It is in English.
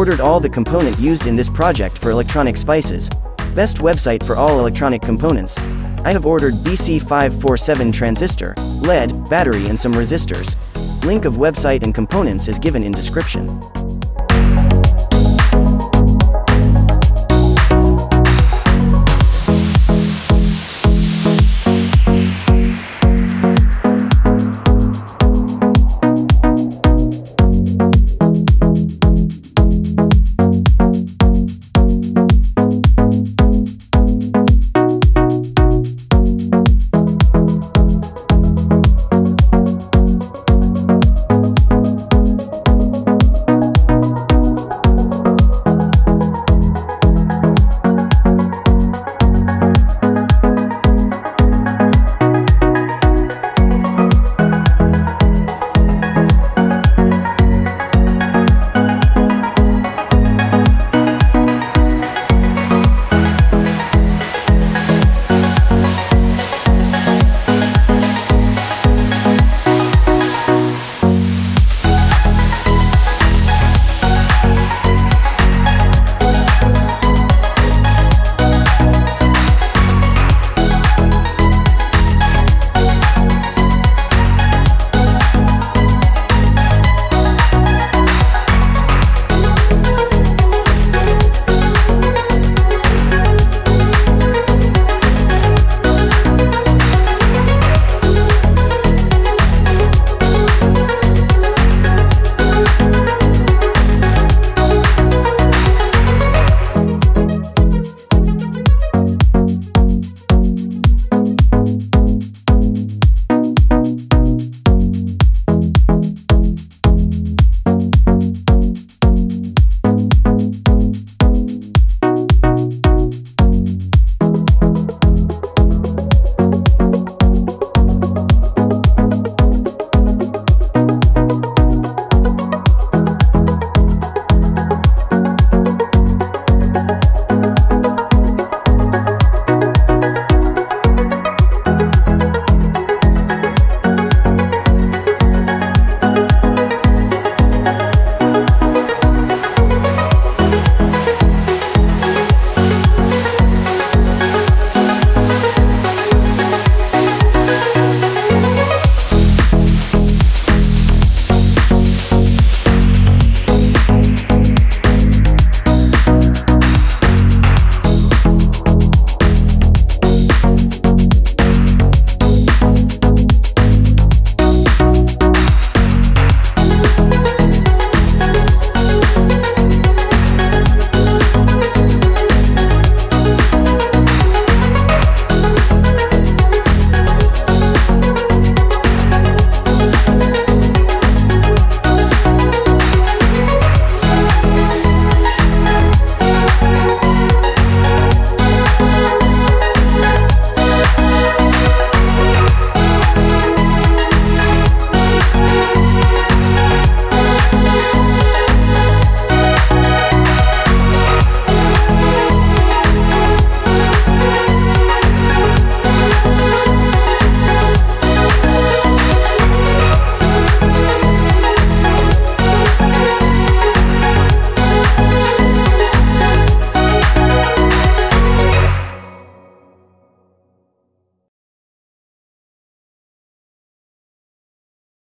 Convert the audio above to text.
ordered all the component used in this project for electronic spices. Best website for all electronic components. I have ordered BC547 transistor, LED, battery and some resistors. Link of website and components is given in description.